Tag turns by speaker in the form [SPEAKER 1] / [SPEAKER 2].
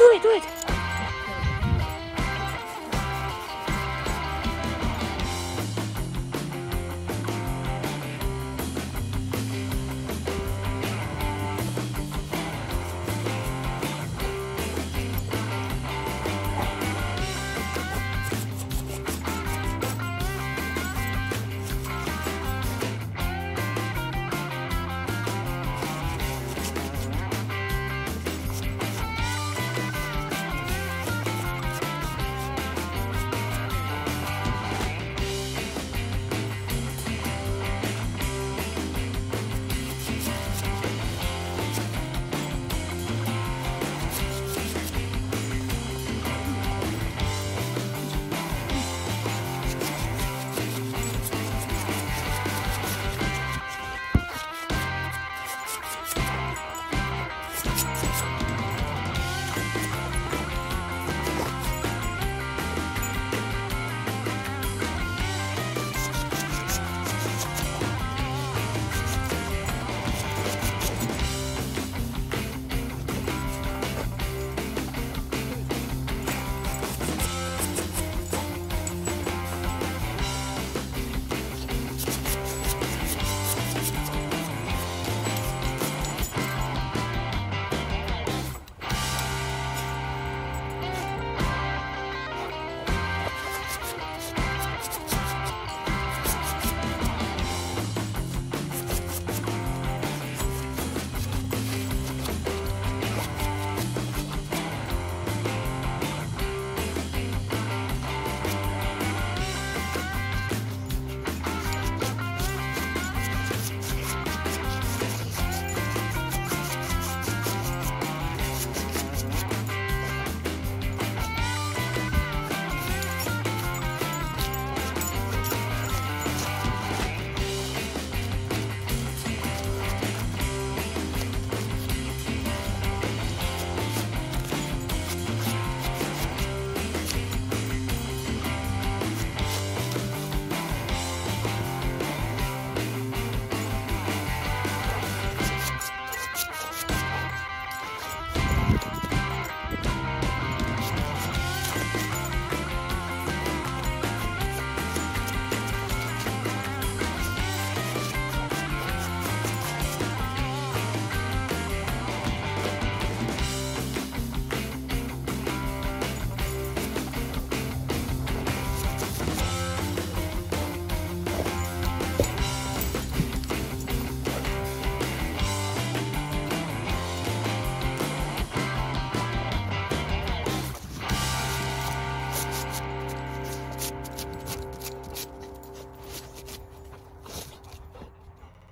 [SPEAKER 1] do it, do it.